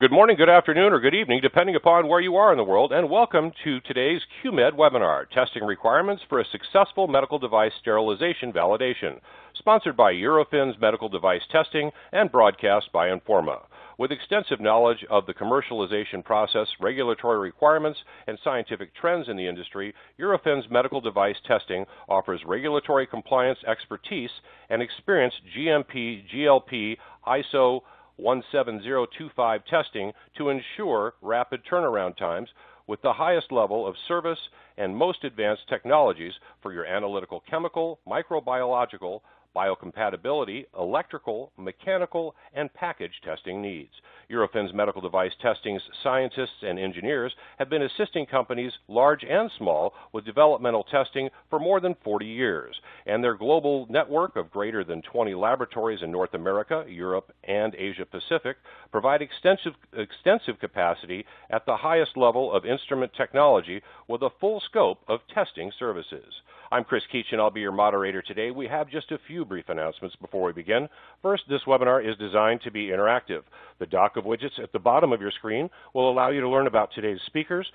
Good morning, good afternoon, or good evening, depending upon where you are in the world, and welcome to today's QMed webinar, Testing Requirements for a Successful Medical Device Sterilization Validation, sponsored by Eurofins Medical Device Testing and broadcast by Informa. With extensive knowledge of the commercialization process, regulatory requirements, and scientific trends in the industry, Eurofins Medical Device Testing offers regulatory compliance expertise and experienced GMP, GLP, ISO, 17025 testing to ensure rapid turnaround times with the highest level of service and most advanced technologies for your analytical chemical, microbiological, biocompatibility, electrical, mechanical, and package testing needs. Eurofins Medical Device Testing's scientists and engineers have been assisting companies, large and small, with developmental testing for more than 40 years, and their global network of greater than 20 laboratories in North America, Europe, and Asia Pacific provide extensive, extensive capacity at the highest level of instrument technology with a full scope of testing services. I'm Chris Keach, and I'll be your moderator today. We have just a few brief announcements before we begin. First, this webinar is designed to be interactive. The dock of widgets at the bottom of your screen will allow you to learn about today's speakers,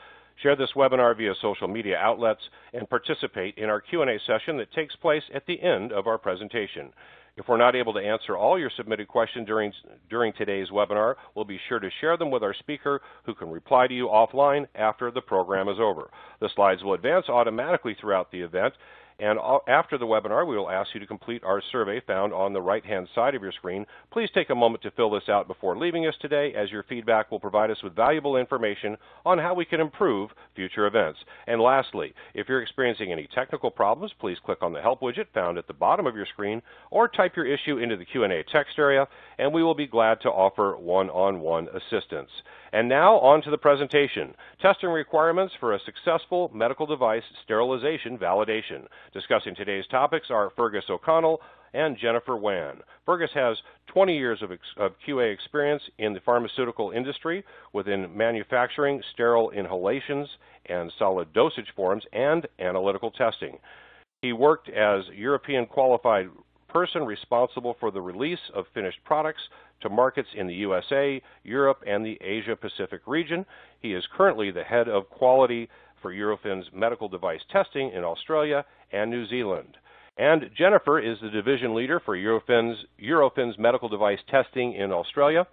share this webinar via social media outlets, and participate in our Q&A session that takes place at the end of our presentation. If we're not able to answer all your submitted questions during, during today's webinar, we'll be sure to share them with our speaker who can reply to you offline after the program is over. The slides will advance automatically throughout the event, and after the webinar, we will ask you to complete our survey found on the right-hand side of your screen. Please take a moment to fill this out before leaving us today, as your feedback will provide us with valuable information on how we can improve future events. And lastly, if you're experiencing any technical problems, please click on the Help widget found at the bottom of your screen, or type your issue into the Q&A text area, and we will be glad to offer one-on-one assistance. And now on to the presentation, testing requirements for a successful medical device sterilization validation. Discussing today's topics are Fergus O'Connell and Jennifer Wan. Fergus has 20 years of, of, QA experience in the pharmaceutical industry within manufacturing, sterile inhalations, and solid dosage forms, and analytical testing. He worked as European qualified person responsible for the release of finished products to markets in the USA, Europe, and the Asia Pacific region. He is currently the head of quality for Eurofins medical device testing in Australia and New Zealand. And Jennifer is the division leader for Eurofins, Eurofins medical device testing in Australia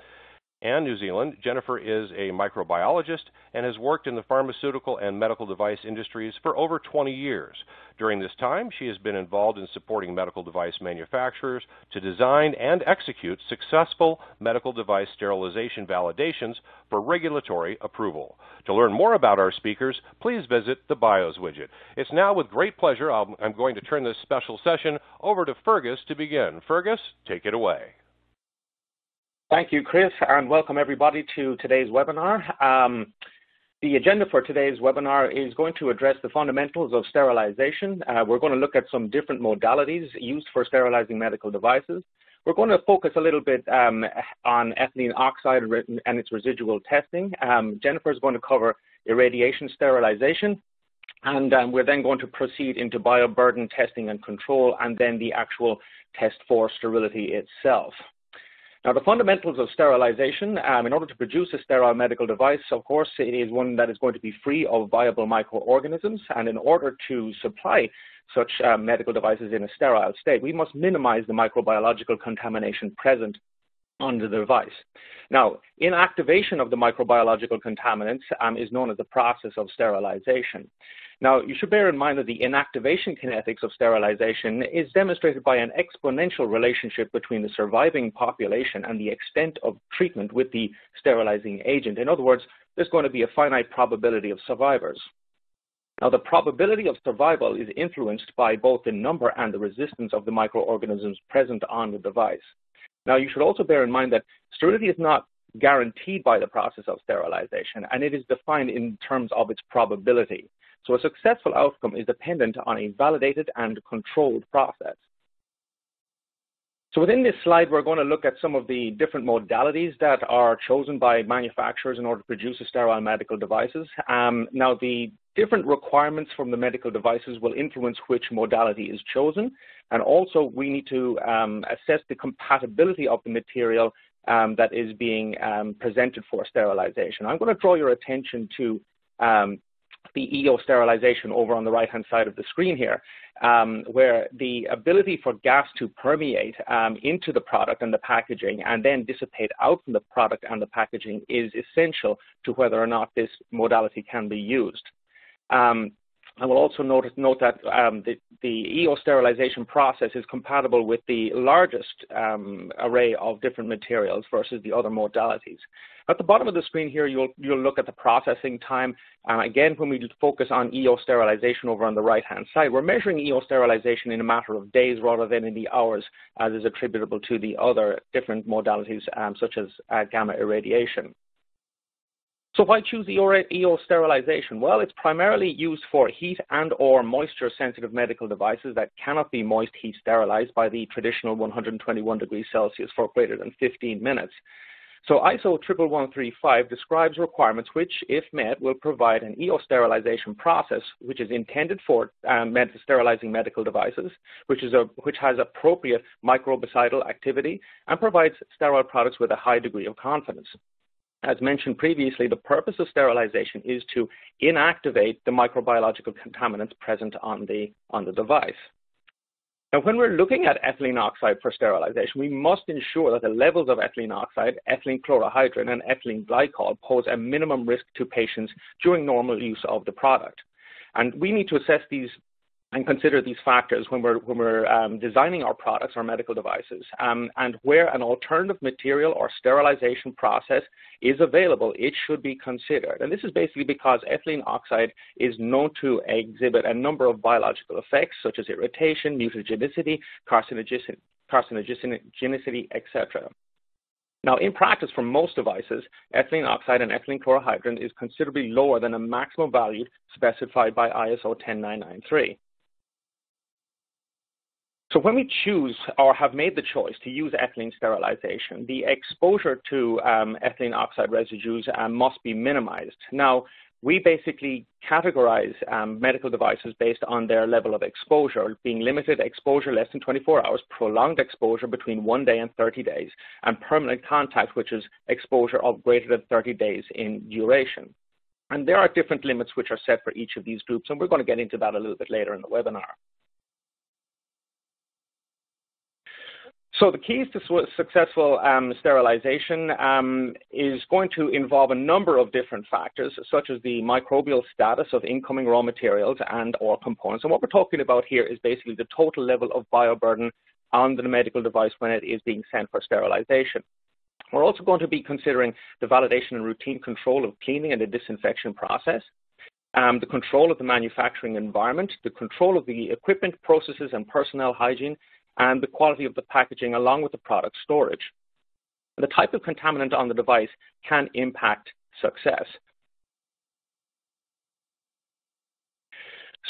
and New Zealand. Jennifer is a microbiologist and has worked in the pharmaceutical and medical device industries for over 20 years. During this time, she has been involved in supporting medical device manufacturers to design and execute successful medical device sterilization validations for regulatory approval. To learn more about our speakers, please visit the BIOS widget. It's now with great pleasure um, I'm going to turn this special session over to Fergus to begin. Fergus, take it away. Thank you, Chris, and welcome everybody to today's webinar. Um, the agenda for today's webinar is going to address the fundamentals of sterilization. Uh, we're going to look at some different modalities used for sterilizing medical devices. We're going to focus a little bit um, on ethylene oxide and its residual testing. Um, Jennifer is going to cover irradiation sterilization, and um, we're then going to proceed into bioburden testing and control, and then the actual test for sterility itself. Now, the fundamentals of sterilization, um, in order to produce a sterile medical device, of course, it is one that is going to be free of viable microorganisms. And in order to supply such um, medical devices in a sterile state, we must minimize the microbiological contamination present on the device. Now, inactivation of the microbiological contaminants um, is known as the process of sterilization. Now, you should bear in mind that the inactivation kinetics of sterilization is demonstrated by an exponential relationship between the surviving population and the extent of treatment with the sterilizing agent. In other words, there's going to be a finite probability of survivors. Now, the probability of survival is influenced by both the number and the resistance of the microorganisms present on the device. Now, you should also bear in mind that sterility is not guaranteed by the process of sterilization, and it is defined in terms of its probability. So a successful outcome is dependent on a validated and controlled process. So within this slide, we're going to look at some of the different modalities that are chosen by manufacturers in order to produce sterile medical devices. Um, now, the different requirements from the medical devices will influence which modality is chosen. And also, we need to um, assess the compatibility of the material um, that is being um, presented for sterilization. I'm going to draw your attention to um, the EO sterilization over on the right-hand side of the screen here, um, where the ability for gas to permeate um, into the product and the packaging and then dissipate out from the product and the packaging is essential to whether or not this modality can be used. Um, I will also note, note that um, the, the, EO sterilization process is compatible with the largest um, array of different materials versus the other modalities. At the bottom of the screen here, you'll, you'll look at the processing time. Again, when we focus on EO sterilization over on the right-hand side, we're measuring EO sterilization in a matter of days rather than in the hours, as is attributable to the other different modalities, um, such as uh, gamma irradiation. So why choose EO sterilization? Well, it's primarily used for heat and or moisture sensitive medical devices that cannot be moist heat sterilized by the traditional 121 degrees Celsius for greater than 15 minutes. So ISO 11135 describes requirements which, if met, will provide an EO sterilization process which is intended for um, med sterilizing medical devices, which, is a, which has appropriate microbicidal activity, and provides sterile products with a high degree of confidence. As mentioned previously, the purpose of sterilization is to inactivate the microbiological contaminants present on the, on the device. Now, when we're looking at ethylene oxide for sterilization, we must ensure that the levels of ethylene oxide, ethylene chlorohydrin, and ethylene glycol pose a minimum risk to patients during normal use of the product. And we need to assess these and consider these factors when we're, when we're um, designing our products, our medical devices. Um, and where an alternative material or sterilization process is available, it should be considered. And this is basically because ethylene oxide is known to exhibit a number of biological effects, such as irritation, mutagenicity, carcinogenicity, etc. Now, in practice, for most devices, ethylene oxide and ethylene chlorohydrin is considerably lower than a maximum value specified by ISO 10993. So when we choose or have made the choice to use ethylene sterilization, the exposure to um, ethylene oxide residues um, must be minimized. Now, we basically categorize um, medical devices based on their level of exposure, being limited exposure less than 24 hours, prolonged exposure between one day and 30 days, and permanent contact, which is exposure of greater than 30 days in duration. And there are different limits which are set for each of these groups, and we're going to get into that a little bit later in the webinar. So the keys to successful um, sterilization um, is going to involve a number of different factors, such as the microbial status of incoming raw materials and or components. And what we're talking about here is basically the total level of bioburden on the medical device when it is being sent for sterilization. We're also going to be considering the validation and routine control of cleaning and the disinfection process, um, the control of the manufacturing environment, the control of the equipment, processes, and personnel hygiene, and the quality of the packaging along with the product storage. And the type of contaminant on the device can impact success.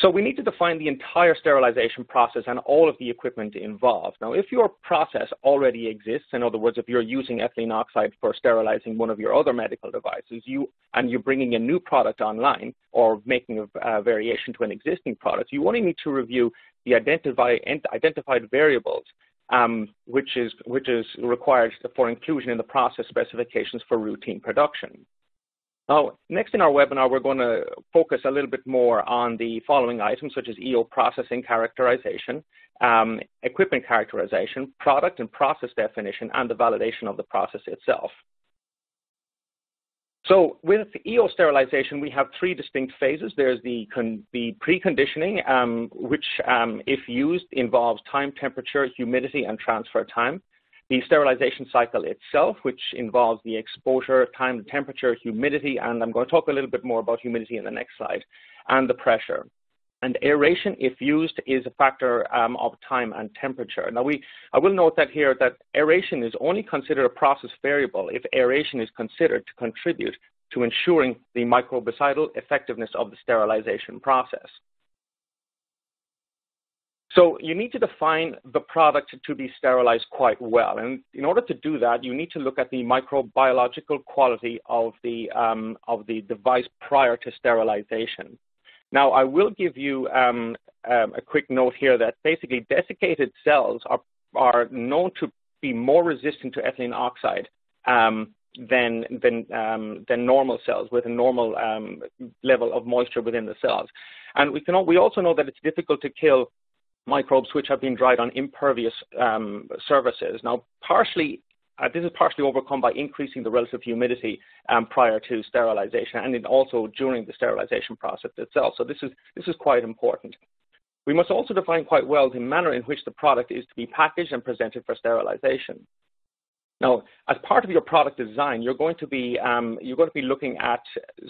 So we need to define the entire sterilization process and all of the equipment involved. Now, if your process already exists, in other words, if you're using ethylene oxide for sterilizing one of your other medical devices, you and you're bringing a new product online or making a, a variation to an existing product, you only need to review the identify, identified variables um, which, is, which is required for inclusion in the process specifications for routine production. Now, next in our webinar, we're going to focus a little bit more on the following items, such as EO processing characterization, um, equipment characterization, product and process definition, and the validation of the process itself. So with EO sterilization, we have three distinct phases. There's the, the preconditioning, um, which, um, if used, involves time, temperature, humidity, and transfer time. The sterilization cycle itself, which involves the exposure, time, temperature, humidity, and I'm going to talk a little bit more about humidity in the next slide, and the pressure. And aeration, if used, is a factor um, of time and temperature. Now, we, I will note that here that aeration is only considered a process variable if aeration is considered to contribute to ensuring the microbicidal effectiveness of the sterilization process. So you need to define the product to be sterilized quite well. And in order to do that, you need to look at the microbiological quality of the, um, of the device prior to sterilization. Now, I will give you um, um, a quick note here that basically desiccated cells are, are known to be more resistant to ethylene oxide um, than than um, than normal cells with a normal um, level of moisture within the cells. And we can we also know that it's difficult to kill microbes which have been dried on impervious um, surfaces. Now, partially uh, this is partially overcome by increasing the relative humidity um, prior to sterilization and also during the sterilization process itself. So this is, this is quite important. We must also define quite well the manner in which the product is to be packaged and presented for sterilization. Now, as part of your product design, you're going to be um, you're going to be looking at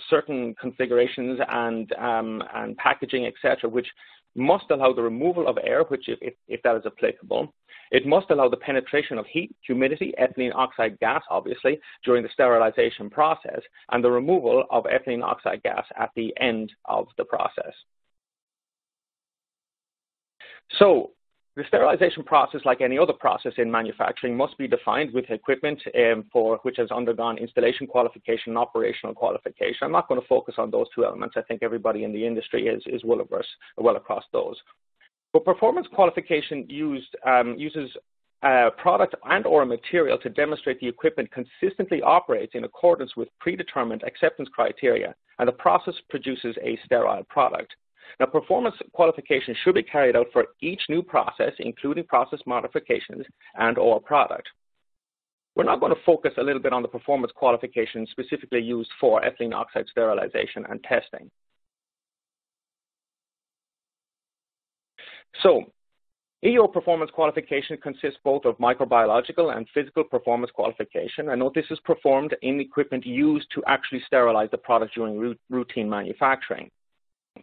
certain configurations and um, and packaging, etc., which must allow the removal of air, which if, if, if that is applicable, it must allow the penetration of heat, humidity, ethylene oxide gas, obviously, during the sterilization process, and the removal of ethylene oxide gas at the end of the process. So the sterilization process, like any other process in manufacturing, must be defined with equipment um, for which has undergone installation qualification and operational qualification. I'm not going to focus on those two elements. I think everybody in the industry is, is well, averse, well across those. But performance qualification used, um, uses a product and or a material to demonstrate the equipment consistently operates in accordance with predetermined acceptance criteria and the process produces a sterile product. Now, performance qualification should be carried out for each new process, including process modifications and or product. We're now going to focus a little bit on the performance qualification specifically used for ethylene oxide sterilization and testing. So, EO performance qualification consists both of microbiological and physical performance qualification. I note this is performed in equipment used to actually sterilize the product during routine manufacturing.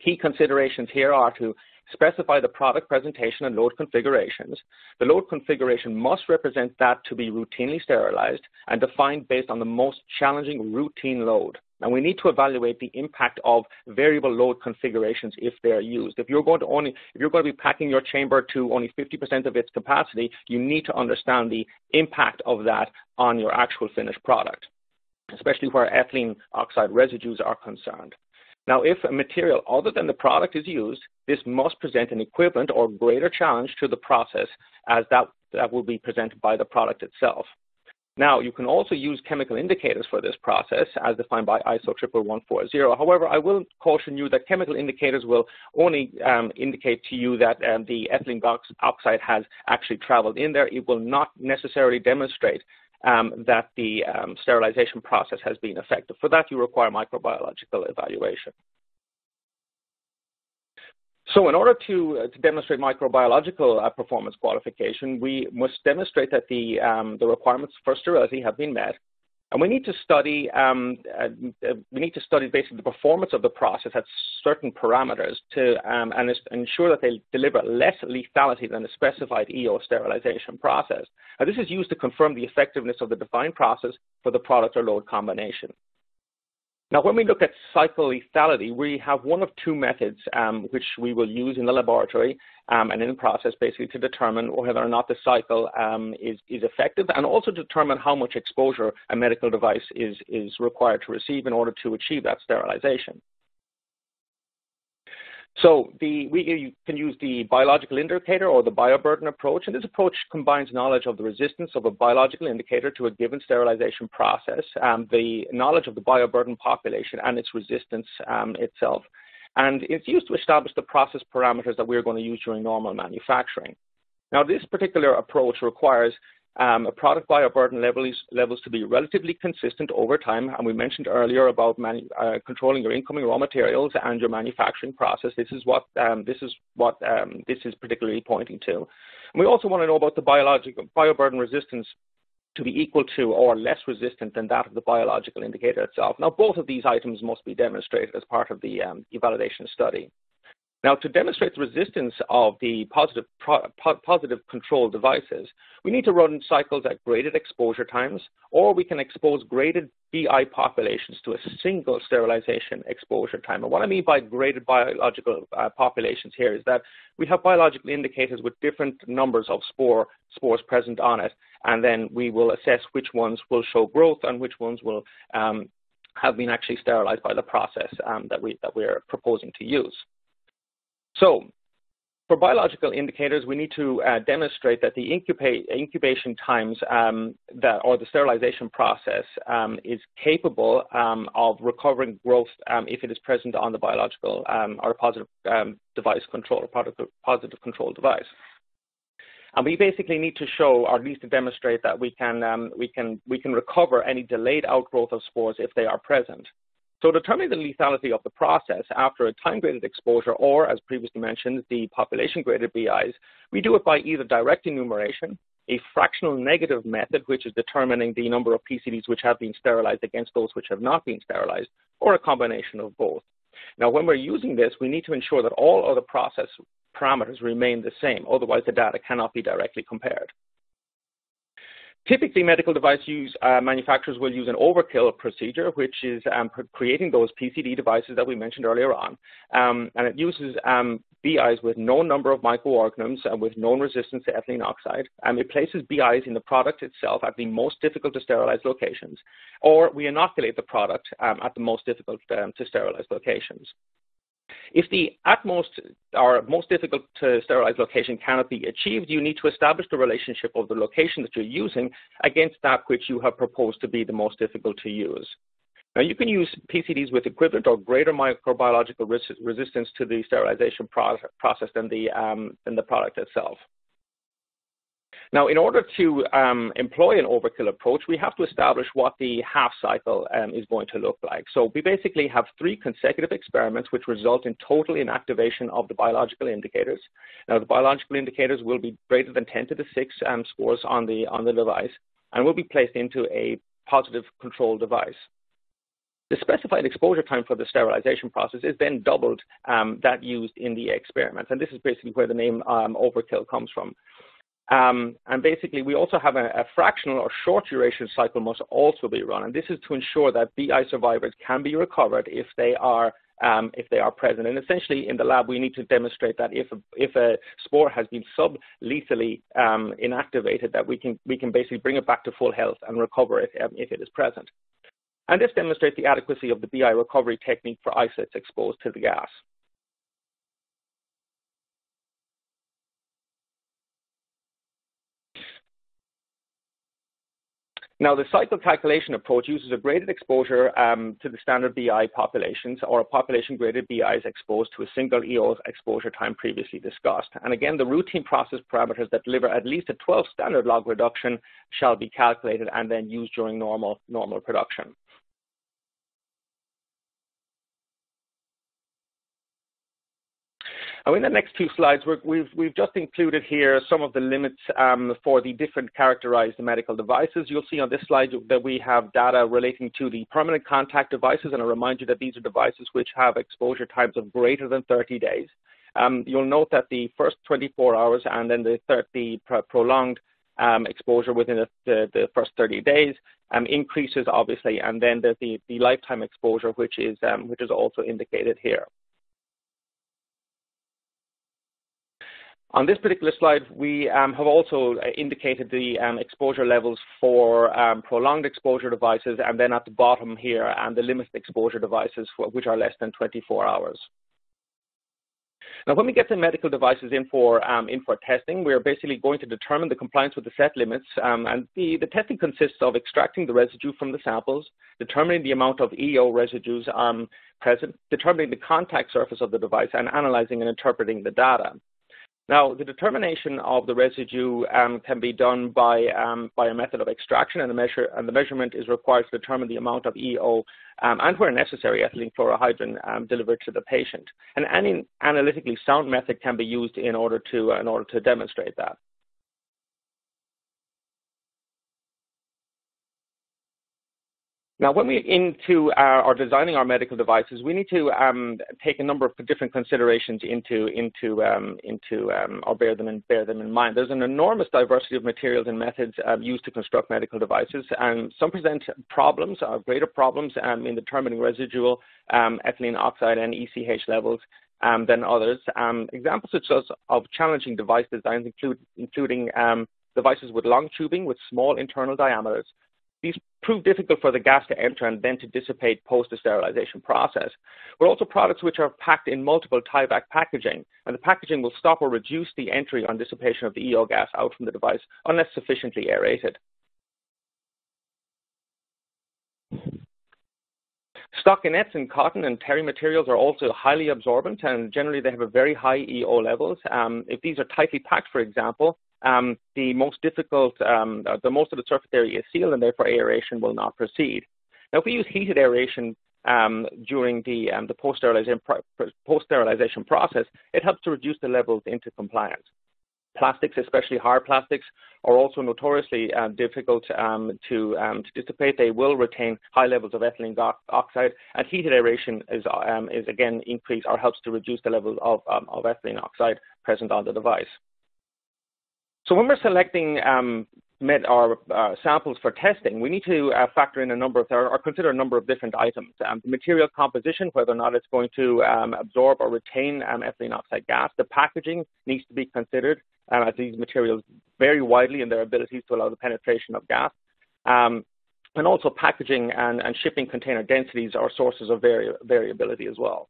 Key considerations here are to specify the product presentation and load configurations. The load configuration must represent that to be routinely sterilized and defined based on the most challenging routine load. And we need to evaluate the impact of variable load configurations if they're used. If you're going to only, if you're going to be packing your chamber to only 50% of its capacity, you need to understand the impact of that on your actual finished product, especially where ethylene oxide residues are concerned. Now, if a material other than the product is used, this must present an equivalent or greater challenge to the process as that, that will be presented by the product itself. Now, you can also use chemical indicators for this process as defined by ISO 11140. However, I will caution you that chemical indicators will only um, indicate to you that um, the ethylene oxide has actually traveled in there. It will not necessarily demonstrate um, that the um, sterilization process has been effective. For that, you require microbiological evaluation. So in order to, uh, to demonstrate microbiological uh, performance qualification, we must demonstrate that the, um, the requirements for sterility have been met and we need to study, um, uh, uh, we need to study basically the performance of the process at certain parameters to um, and ensure that they deliver less lethality than the specified EO sterilization process. Now, this is used to confirm the effectiveness of the defined process for the product or load combination. Now, when we look at cycle lethality, we have one of two methods um, which we will use in the laboratory um, and in the process basically to determine whether or not the cycle um, is, is effective and also determine how much exposure a medical device is, is required to receive in order to achieve that sterilization. So the, we can use the biological indicator or the bioburden approach, and this approach combines knowledge of the resistance of a biological indicator to a given sterilization process, um, the knowledge of the bioburden population and its resistance um, itself, and it's used to establish the process parameters that we're going to use during normal manufacturing. Now, this particular approach requires um, a product bioburden levels, levels to be relatively consistent over time. And we mentioned earlier about manu- uh, controlling your incoming raw materials and your manufacturing process. This is what um, this is what um, this is particularly pointing to. And we also want to know about the biological bioburden resistance to be equal to or less resistant than that of the biological indicator itself. Now, both of these items must be demonstrated as part of the um, evaluation study. Now, to demonstrate the resistance of the positive, positive control devices, we need to run cycles at graded exposure times, or we can expose graded BI populations to a single sterilization exposure time. And what I mean by graded biological uh, populations here is that we have biological indicators with different numbers of spore, spores present on it, and then we will assess which ones will show growth and which ones will um, have been actually sterilized by the process um, that, we, that we're proposing to use. So for biological indicators, we need to uh, demonstrate that the incubation times um, that, or the sterilization process um, is capable um, of recovering growth um, if it is present on the biological um, or positive um, device control, or positive control device. And we basically need to show, or at least to demonstrate, that we can, we can, we can recover any delayed outgrowth of spores if they are present. So determining the lethality of the process after a time-graded exposure or, as previously mentioned, the population-graded BIs, we do it by either direct enumeration, a fractional negative method, which is determining the number of PCDs which have been sterilized against those which have not been sterilized, or a combination of both. Now, when we're using this, we need to ensure that all other process parameters remain the same, otherwise the data cannot be directly compared. Typically, medical device use, uh, manufacturers will use an overkill procedure, which is um, creating those PCD devices that we mentioned earlier on. Um, and it uses um, BIs with known number of microorganisms and with known resistance to ethylene oxide. And it places BIs in the product itself at the most difficult to sterilize locations, or we inoculate the product um, at the most difficult um, to sterilize locations. If the utmost or most difficult to sterilize location cannot be achieved, you need to establish the relationship of the location that you're using against that which you have proposed to be the most difficult to use. Now, you can use PCDs with equivalent or greater microbiological res resistance to the sterilization pro process than the, um, than the product itself. Now, in order to um, employ an overkill approach, we have to establish what the half cycle um, is going to look like. So we basically have three consecutive experiments which result in total inactivation of the biological indicators. Now, the biological indicators will be greater than 10 to the 6 um, spores on the, on the device and will be placed into a positive control device. The specified exposure time for the sterilization process is then doubled um, that used in the experiment. And this is basically where the name um, overkill comes from. Um, and basically, we also have a, a, fractional or short duration cycle must also be run. And this is to ensure that BI survivors can be recovered if they are um, if they are present. And essentially, in the lab, we need to demonstrate that if a, if a spore has been sublethally um, inactivated, that we can we can basically bring it back to full health and recover it um, if it is present. And this demonstrates the adequacy of the BI recovery technique for isolates exposed to the gas. Now, the cycle calculation approach uses a graded exposure um, to the standard BI populations or a population graded BI is exposed to a single EO exposure time previously discussed. And again, the routine process parameters that deliver at least a 12 standard log reduction shall be calculated and then used during normal, normal production. In the next two slides, we have just included here some of the limits um, for the different characterized medical devices. You'll see on this slide that we have data relating to the permanent contact devices, and I remind you that these are devices which have exposure times of greater than 30 days. Um, you'll note that the first 24 hours and then the, 30 prolonged um, exposure within the, first 30 days increases, obviously, and then there's the, lifetime exposure, which is, which is also indicated here. On this particular slide, we um, have also indicated the um, exposure levels for um, prolonged exposure devices, and then at the bottom here, and the limited exposure devices, which are less than 24 hours. Now, when we get the medical devices in for, um, in for testing, we're basically going to determine the compliance with the set limits. Um, and the, the testing consists of extracting the residue from the samples, determining the amount of EO residues um, present, determining the contact surface of the device, and analyzing and interpreting the data. Now, the determination of the residue um, can be done by, um, by a method of extraction, and the, measure, and the measurement is required to determine the amount of EO um, and, where necessary, ethylene chlorohydrin um, delivered to the patient. And any analytically sound method can be used in order to, uh, in order to demonstrate that. Now, when we're into our, or designing our medical devices, we need to um, take a number of different considerations into into um, into um, or bear them in bear them in mind. There's an enormous diversity of materials and methods um, used to construct medical devices, and some present problems, or greater problems, um, in determining residual um, ethylene oxide and ECH levels. than others. examples such as of challenging device designs include including devices with long tubing with small internal diameters, these prove difficult for the gas to enter and then to dissipate post the sterilization process. But also products which are packed in multiple Tyvek packaging, and the packaging will stop or reduce the entry on dissipation of the EO gas out from the device unless sufficiently aerated. Stockinettes in cotton and terry materials are also highly absorbent and generally they have a very high EO levels. Um, if these are tightly packed, for example, um, the most difficult, um, the most of the surface area is sealed and therefore aeration will not proceed. Now, if we use heated aeration um, during the, um, the post-sterilization, post-sterilization process, it helps to reduce the levels into compliance. Plastics, especially hard plastics, are also notoriously uh, difficult um, to, um, to, dissipate. They will retain high levels of ethylene oxide, and heated aeration is, um, is again increased or helps to reduce the level of, um, of ethylene oxide present on the device. So when we're selecting um, med or uh, samples for testing, we need to uh, factor in a number of or consider a number of different items. Um, the material composition, whether or not it's going to um, absorb or retain um, ethylene oxide gas. The packaging needs to be considered um, as these materials vary widely in their abilities to allow the penetration of gas. Um, and also packaging and, and, shipping container densities are sources of vari variability as well.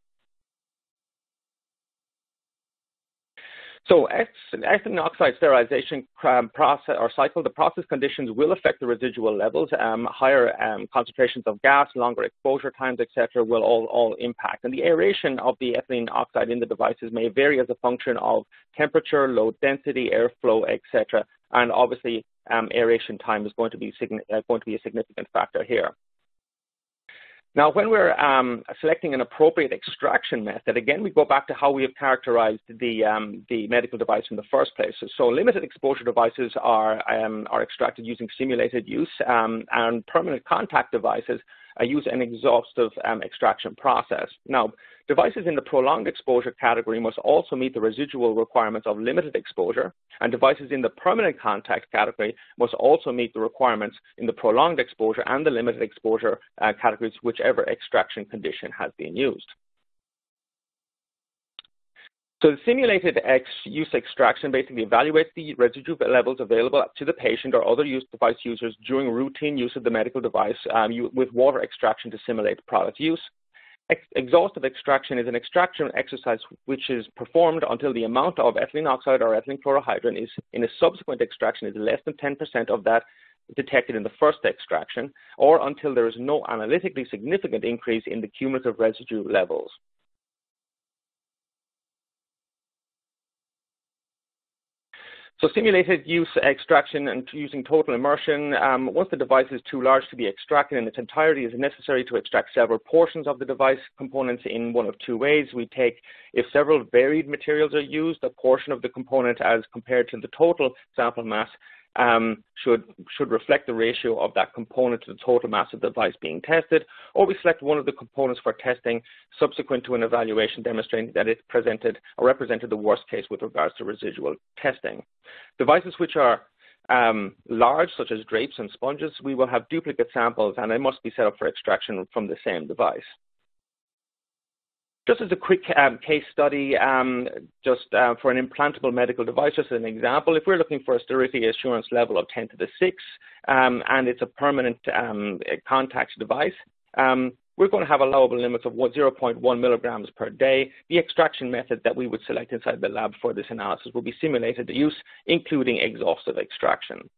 So ethylene oxide sterilization um, process or cycle, the process conditions will affect the residual levels. Um, higher um, concentrations of gas, longer exposure times, etc., will all, all impact. And the aeration of the ethylene oxide in the devices may vary as a function of temperature, load density, airflow, etc. And obviously, um, aeration time is going to be uh, going to be a significant factor here. Now, when we're um, selecting an appropriate extraction method, again, we go back to how we have characterized the, um, the medical device in the first place. So limited exposure devices are, um, are extracted using simulated use, um, and permanent contact devices uh, use an exhaustive um, extraction process. Now, devices in the prolonged exposure category must also meet the residual requirements of limited exposure, and devices in the permanent contact category must also meet the requirements in the prolonged exposure and the limited exposure uh, categories, whichever extraction condition has been used. So the simulated ex use extraction basically evaluates the residue levels available to the patient or other use device users during routine use of the medical device um, with water extraction to simulate product use. Ex exhaustive extraction is an extraction exercise which is performed until the amount of ethylene oxide or ethylene chlorohydrin is in a subsequent extraction is less than 10% of that detected in the first extraction, or until there is no analytically significant increase in the cumulative residue levels. So simulated use extraction and using total immersion, um, once the device is too large to be extracted in its entirety, is necessary to extract several portions of the device components in one of two ways. We take, if several varied materials are used, a portion of the component as compared to the total sample mass um, should, should reflect the ratio of that component to the total mass of the device being tested, or we select one of the components for testing subsequent to an evaluation demonstrating that it presented or represented the worst case with regards to residual testing. Devices which are um, large, such as drapes and sponges, we will have duplicate samples and they must be set up for extraction from the same device. Just as a quick um, case study, um, just uh, for an implantable medical device, just as an example, if we're looking for a sterility assurance level of 10 to the 6 um, and it's a permanent um, contact device, um, we're going to have allowable limits of 0.1 milligrams per day. The extraction method that we would select inside the lab for this analysis will be simulated use, including exhaustive extraction.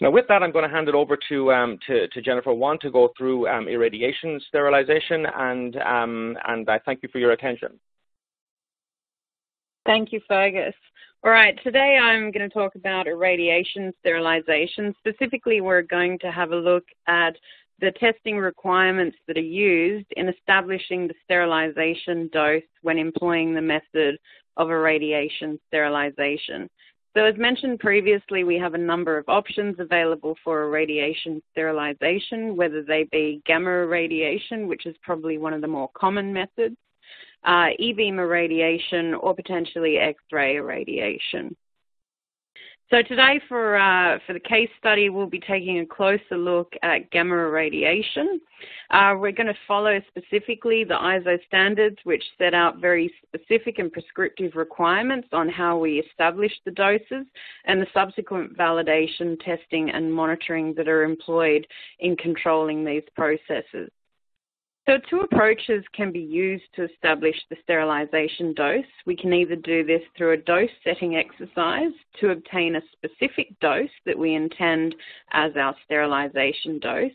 Now, with that, I'm going to hand it over to, um, to, to, Jennifer Wan to go through um, irradiation sterilization, and, um, and I thank you for your attention. Thank you, Fergus. All right, today I'm going to talk about irradiation sterilization. Specifically, we're going to have a look at the testing requirements that are used in establishing the sterilization dose when employing the method of irradiation sterilization. So as mentioned previously, we have a number of options available for irradiation sterilization, whether they be gamma irradiation, which is probably one of the more common methods, uh, E-beam irradiation, or potentially X-ray irradiation. So today for, uh, for the case study, we'll be taking a closer look at gamma irradiation. Uh, we're going to follow specifically the ISO standards, which set out very specific and prescriptive requirements on how we establish the doses and the subsequent validation, testing and monitoring that are employed in controlling these processes. So two approaches can be used to establish the sterilisation dose. We can either do this through a dose setting exercise to obtain a specific dose that we intend as our sterilisation dose,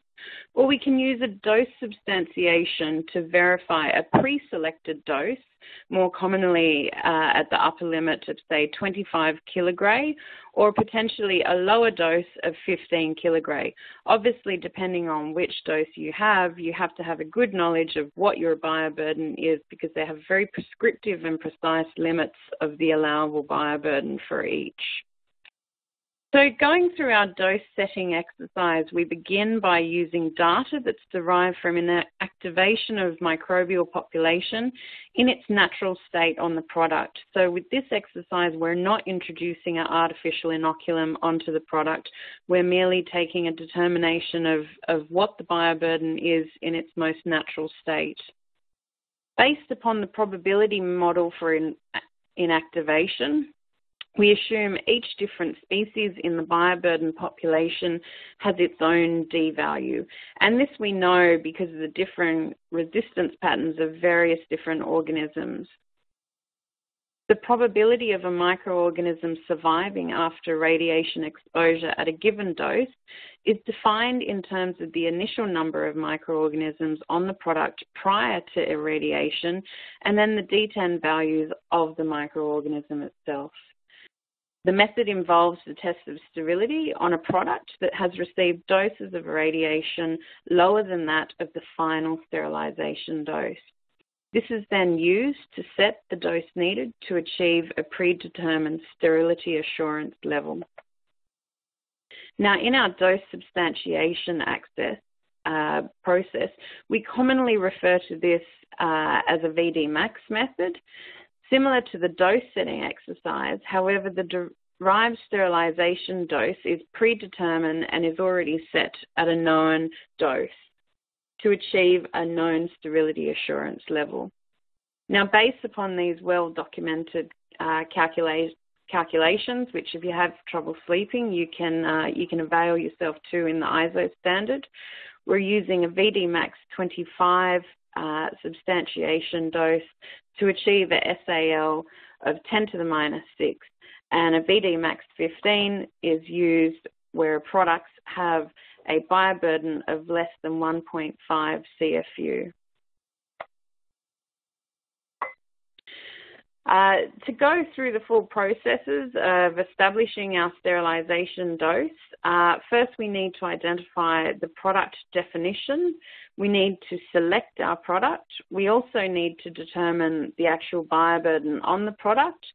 or we can use a dose substantiation to verify a pre-selected dose more commonly uh, at the upper limit of, say, 25 kilogray, or potentially a lower dose of 15 kilogray. Obviously, depending on which dose you have, you have to have a good knowledge of what your bioburden is because they have very prescriptive and precise limits of the allowable bioburden for each. So going through our dose setting exercise, we begin by using data that's derived from an activation of microbial population in its natural state on the product. So with this exercise, we're not introducing an artificial inoculum onto the product. We're merely taking a determination of, of what the bioburden is in its most natural state. Based upon the probability model for in, inactivation, we assume each different species in the bioburden population has its own D value. And this we know because of the different resistance patterns of various different organisms. The probability of a microorganism surviving after radiation exposure at a given dose is defined in terms of the initial number of microorganisms on the product prior to irradiation and then the D10 values of the microorganism itself. The method involves the test of sterility on a product that has received doses of radiation lower than that of the final sterilisation dose. This is then used to set the dose needed to achieve a predetermined sterility assurance level. Now, in our dose substantiation access uh, process, we commonly refer to this uh, as a VD max method. Similar to the dose setting exercise, however, the derived sterilisation dose is predetermined and is already set at a known dose to achieve a known sterility assurance level. Now, based upon these well documented uh, calculations, which if you have trouble sleeping, you can, uh, you can avail yourself to in the ISO standard, we're using a VD max 25 uh, substantiation dose to achieve a SAL of 10 to the minus 6. And a VD max 15 is used where products have a bioburden of less than 1.5 CFU. Uh, to go through the full processes of establishing our sterilisation dose, uh, first we need to identify the product definition. We need to select our product. We also need to determine the actual bioburden on the product.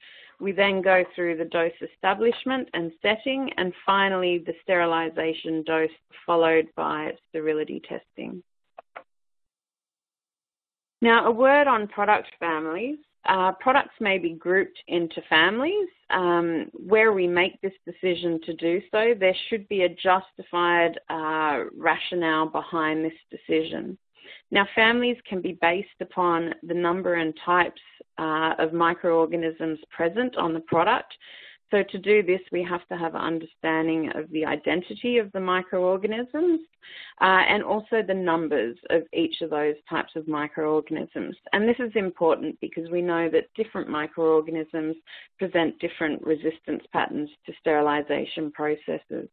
We then go through the dose establishment and setting, and finally the sterilisation dose, followed by sterility testing. Now, a word on product families. Uh, products may be grouped into families. Um, where we make this decision to do so, there should be a justified uh, rationale behind this decision. Now, families can be based upon the number and types uh, of microorganisms present on the product. So to do this, we have to have an understanding of the identity of the microorganisms uh, and also the numbers of each of those types of microorganisms. And this is important because we know that different microorganisms present different resistance patterns to sterilisation processes.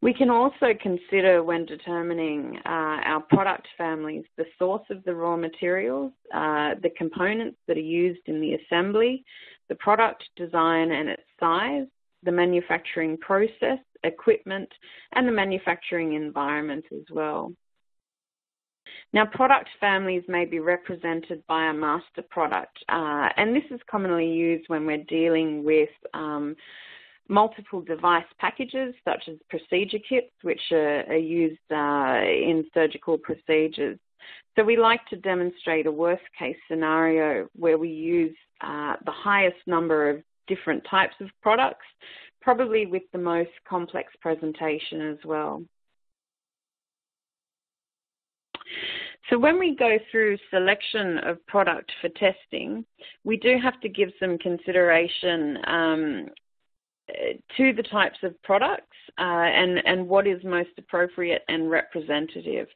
We can also consider when determining uh, our product families the source of the raw materials, uh, the components that are used in the assembly, the product design and its size, the manufacturing process, equipment, and the manufacturing environment as well. Now, product families may be represented by a master product, uh, and this is commonly used when we're dealing with um, multiple device packages such as procedure kits, which are, are used uh, in surgical procedures. So we like to demonstrate a worst case scenario where we use uh, the highest number of different types of products, probably with the most complex presentation as well. So when we go through selection of product for testing, we do have to give some consideration um, to the types of products uh, and, and what is most appropriate and representative.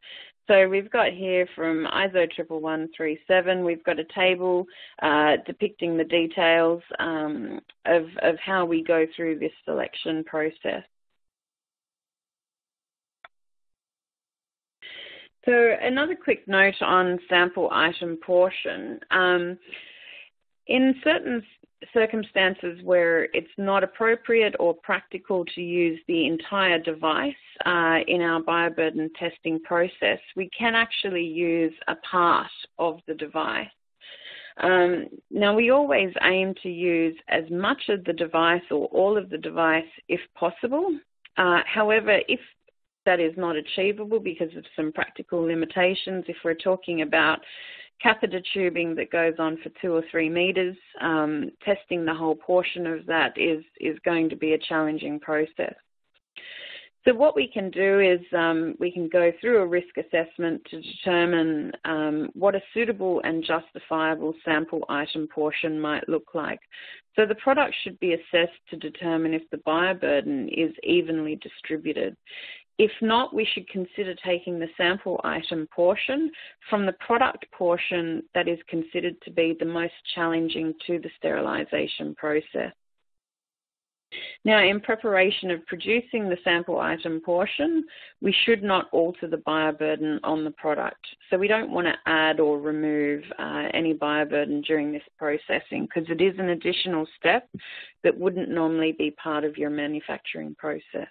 So we've got here from ISO 11137, we've got a table uh, depicting the details um, of, of how we go through this selection process. So another quick note on sample item portion. Um, in certain circumstances where it's not appropriate or practical to use the entire device uh, in our bioburden testing process, we can actually use a part of the device. Um, now, we always aim to use as much of the device or all of the device if possible. Uh, however, if that is not achievable because of some practical limitations, if we're talking about catheter tubing that goes on for two or three meters. Um, testing the whole portion of that is, is going to be a challenging process. So what we can do is um, we can go through a risk assessment to determine um, what a suitable and justifiable sample item portion might look like. So the product should be assessed to determine if the bioburden is evenly distributed. If not, we should consider taking the sample item portion from the product portion that is considered to be the most challenging to the sterilisation process. Now, in preparation of producing the sample item portion, we should not alter the bioburden on the product. So we don't want to add or remove uh, any bioburden during this processing because it is an additional step that wouldn't normally be part of your manufacturing process.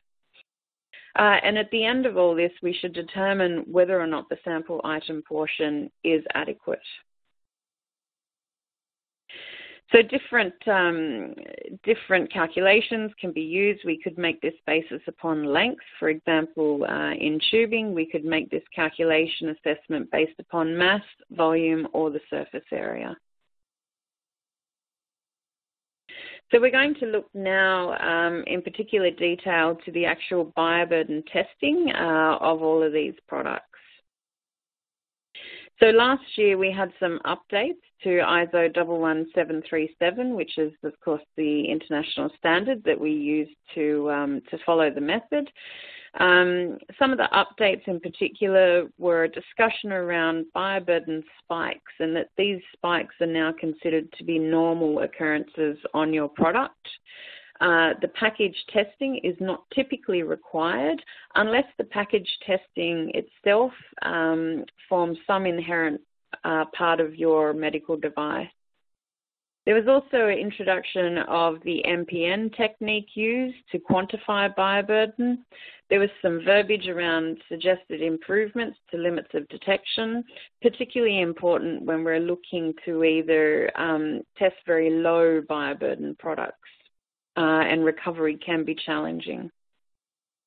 Uh, and at the end of all this, we should determine whether or not the sample item portion is adequate. So different um, different calculations can be used. We could make this basis upon length. For example, uh, in tubing, we could make this calculation assessment based upon mass, volume, or the surface area. So we're going to look now um, in particular detail to the actual bioburden testing uh, of all of these products. So last year we had some updates to ISO 11737, which is of course the international standard that we use to um, to follow the method. Um, some of the updates in particular were a discussion around bioburden spikes and that these spikes are now considered to be normal occurrences on your product. Uh, the package testing is not typically required unless the package testing itself um, forms some inherent uh, part of your medical device. There was also an introduction of the MPN technique used to quantify bioburden. There was some verbiage around suggested improvements to limits of detection, particularly important when we're looking to either um, test very low bioburden products, uh, and recovery can be challenging.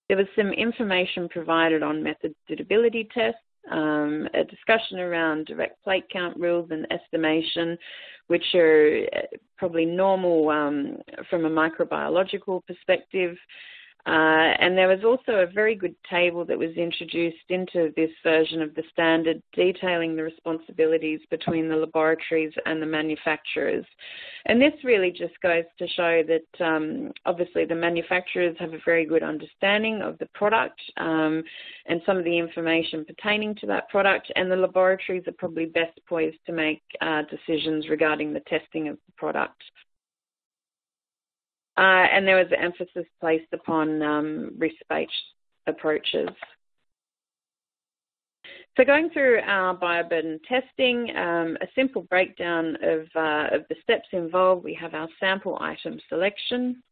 There was some information provided on method suitability tests, um, a discussion around direct plate count rules and estimation, which are uh, probably normal um, from a microbiological perspective. Uh, and there was also a very good table that was introduced into this version of the standard detailing the responsibilities between the laboratories and the manufacturers. And this really just goes to show that um, obviously the manufacturers have a very good understanding of the product um, and some of the information pertaining to that product, and the laboratories are probably best poised to make uh, decisions regarding the testing of the product. Uh, and there was emphasis placed upon um, risk-based approaches. So going through our bioburden testing, um, a simple breakdown of, uh, of, the steps involved. We have our sample item selection,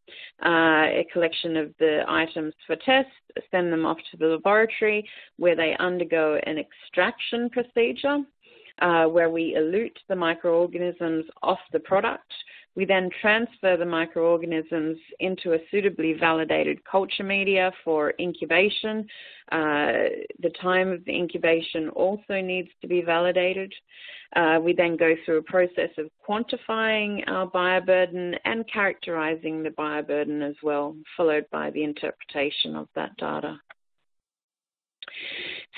uh, a collection of the items for test, send them off to the laboratory where they undergo an extraction procedure uh, where we elute the microorganisms off the product We then transfer the microorganisms into a suitably validated culture media for incubation. Uh, the time of the incubation also needs to be validated. Uh, we then go through a process of quantifying our bioburden and characterizing the bioburden as well, followed by the interpretation of that data.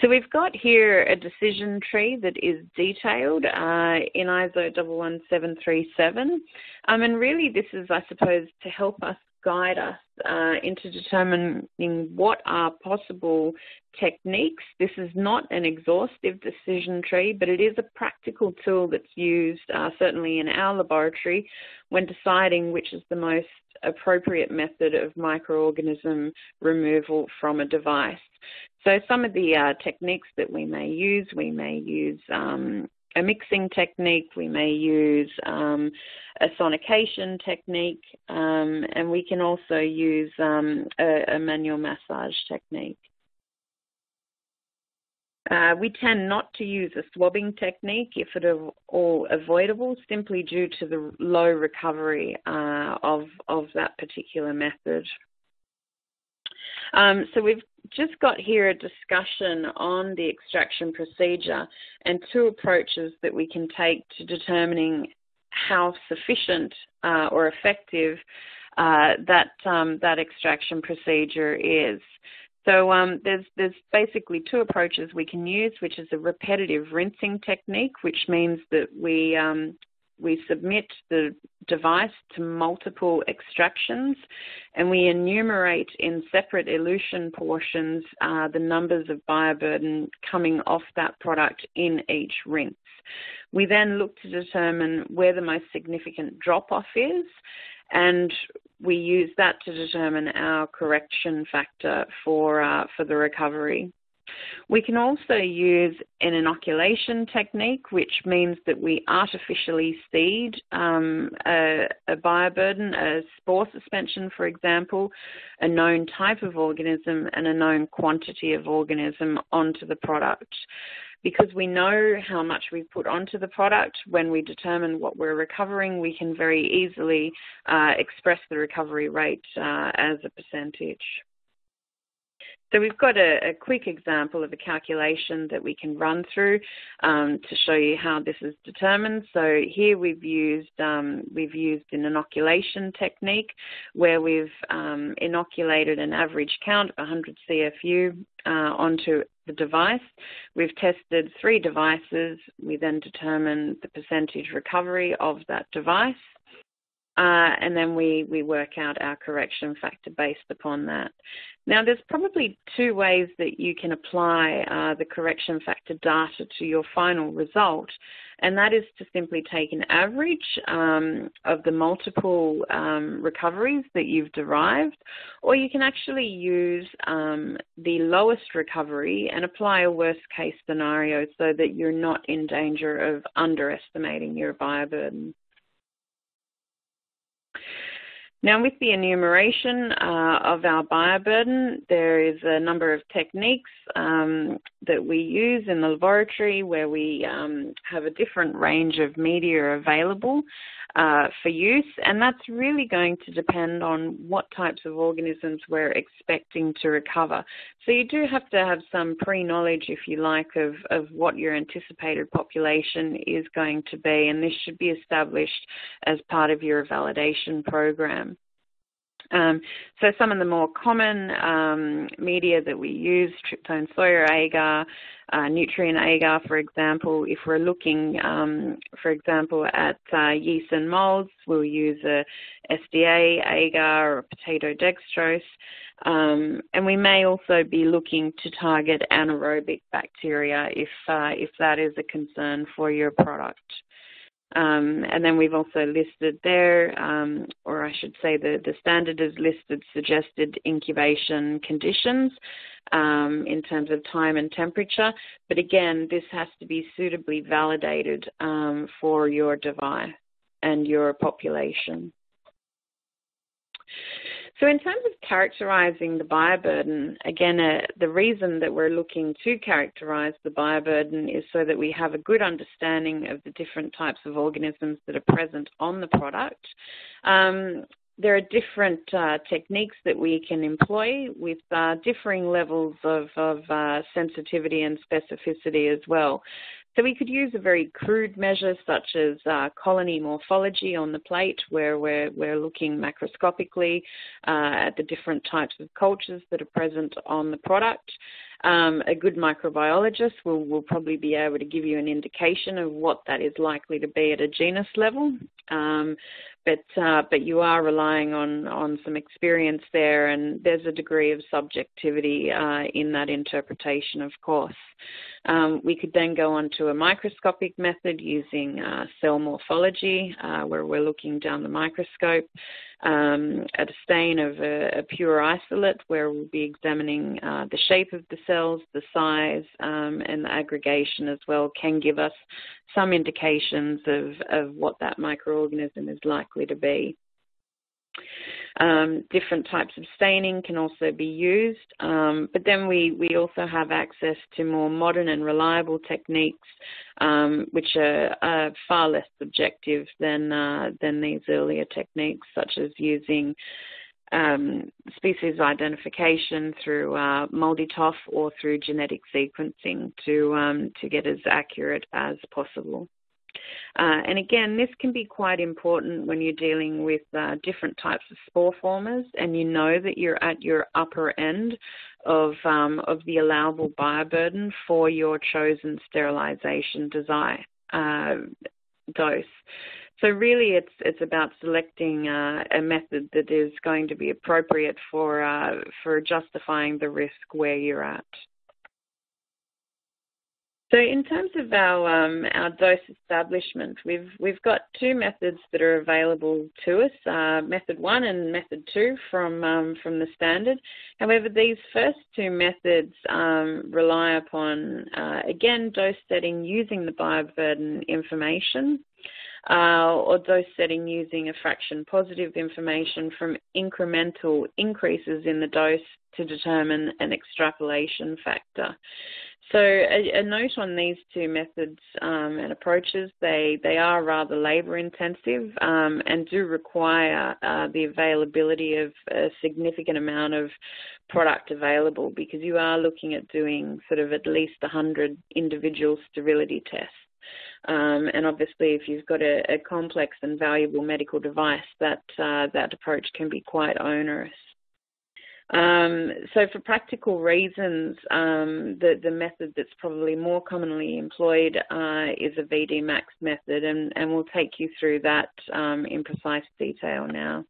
So we've got here a decision tree that is detailed uh, in ISO 11737. Um, and really this is, I suppose, to help us guide us uh, into determining what are possible techniques. This is not an exhaustive decision tree, but it is a practical tool that's used uh, certainly in our laboratory when deciding which is the most appropriate method of microorganism removal from a device. So some of the uh, techniques that we may use, we may use um, a mixing technique, we may use um, a sonication technique, um, and we can also use um, a, a, manual massage technique. Uh, we tend not to use a swabbing technique if at all avoidable, simply due to the low recovery uh, of, of that particular method. Um, so we've just got here a discussion on the extraction procedure and two approaches that we can take to determining how sufficient uh, or effective uh, that um, that extraction procedure is. So um, there's there's basically two approaches we can use, which is a repetitive rinsing technique, which means that we um, we submit the device to multiple extractions and we enumerate in separate elution portions uh, the numbers of bioburden coming off that product in each rinse. We then look to determine where the most significant drop off is and we use that to determine our correction factor for, uh, for the recovery. We can also use an inoculation technique, which means that we artificially seed um, a, a bioburden, a spore suspension, for example, a known type of organism and a known quantity of organism onto the product. Because we know how much we put onto the product, when we determine what we're recovering, we can very easily uh, express the recovery rate uh, as a percentage. So we've got a, a, quick example of a calculation that we can run through um, to show you how this is determined. So here we've used um, we've used an inoculation technique where we've um, inoculated an average count of 100 CFU uh, onto the device. We've tested three devices. We then determine the percentage recovery of that device. Uh, and then we, we work out our correction factor based upon that. Now, there's probably two ways that you can apply uh, the correction factor data to your final result, and that is to simply take an average um, of the multiple um, recoveries that you've derived, or you can actually use um, the lowest recovery and apply a worst case scenario so that you're not in danger of underestimating your bioburden. Now, with the enumeration uh, of our bioburden, there is a number of techniques um, that we use in the laboratory where we um, have a different range of media available uh, for use, and that's really going to depend on what types of organisms we're expecting to recover. So you do have to have some pre-knowledge, if you like, of, of what your anticipated population is going to be, and this should be established as part of your validation program. Um, so some of the more common um, media that we use, tryptone soya agar, uh, nutrient agar, for example, if we're looking, um, for example, at uh, yeast and molds, we'll use a SDA agar or potato dextrose. Um, and we may also be looking to target anaerobic bacteria if, uh, if that is a concern for your product. Um, and then we've also listed there, um, or I should say the, the standard is listed suggested incubation conditions um, in terms of time and temperature. But again, this has to be suitably validated um, for your device and your population. So, in terms of characterizing the bioburden, again, uh, the reason that we're looking to characterize the bioburden is so that we have a good understanding of the different types of organisms that are present on the product. Um, there are different uh, techniques that we can employ with uh, differing levels of, of uh, sensitivity and specificity as well. So we could use a very crude measure such as uh, colony morphology on the plate where we're, we're looking macroscopically uh, at the different types of cultures that are present on the product. Um, a good microbiologist will, will probably be able to give you an indication of what that is likely to be at a genus level. Um, but uh, but you are relying on on some experience there, and there's a degree of subjectivity uh, in that interpretation, of course. Um, we could then go on to a microscopic method using uh, cell morphology, uh, where we're looking down the microscope um, a stain of a, a, pure isolate, where we'll be examining uh, the shape of the cells, the size, um, and the aggregation as well, can give us some indications of, of what that microorganism is likely to be. Um, different types of staining can also be used, um, but then we, we also have access to more modern and reliable techniques, um, which are, are, far less subjective than uh, than these earlier techniques, such as using um, species identification through uh, MALDI-TOF or through genetic sequencing to um, to get as accurate as possible. Uh, and again, this can be quite important when you're dealing with uh, different types of spore formers and you know that you're at your upper end of, um, of the allowable bioburden for your chosen sterilization design, uh, dose. So really, it's it's about selecting uh, a method that is going to be appropriate for uh, for justifying the risk where you're at. So in terms of our um, our dose establishment, we've we've got two methods that are available to us: uh, method one and method two from um, from the standard. However, these first two methods um, rely upon uh, again dose setting using the bioburden information. Uh, or dose setting using a fraction positive information from incremental increases in the dose to determine an extrapolation factor. So a, a, note on these two methods um, and approaches, they, they are rather labour intensive um, and do require uh, the availability of a significant amount of product available because you are looking at doing sort of at least 100 individual sterility tests. Um, and obviously, if you've got a, a, complex and valuable medical device, that uh, that approach can be quite onerous. Um, so for practical reasons, um, the, the method that's probably more commonly employed uh, is a VD max method, and, and we'll take you through that um, in precise detail now.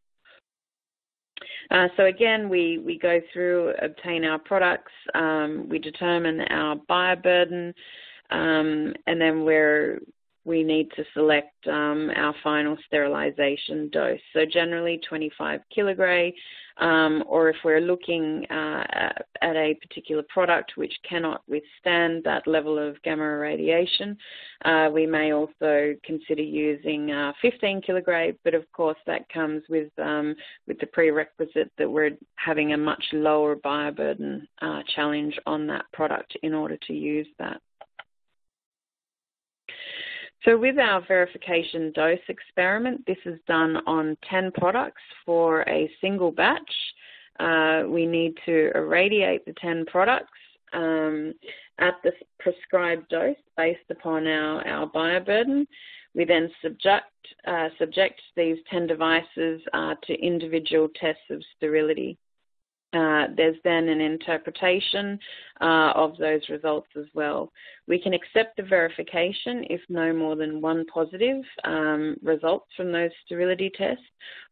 Uh, so again, we, we go through, obtain our products, um, we determine our bioburden, um, and then we're we need to select um, our final sterilization dose. So generally 25 kilogray, um, or if we're looking uh, at a particular product which cannot withstand that level of gamma irradiation, uh, we may also consider using uh, 15 kilogray, but of course that comes with, um, with the prerequisite that we're having a much lower bioburden uh, challenge on that product in order to use that. So with our verification dose experiment, this is done on 10 products for a single batch. Uh, we need to irradiate the 10 products um, at the prescribed dose based upon our, our bioburden. We then subject, uh, subject these 10 devices uh, to individual tests of sterility. Uh, there's then an interpretation uh, of those results as well. We can accept the verification if no more than one positive um, results from those sterility tests,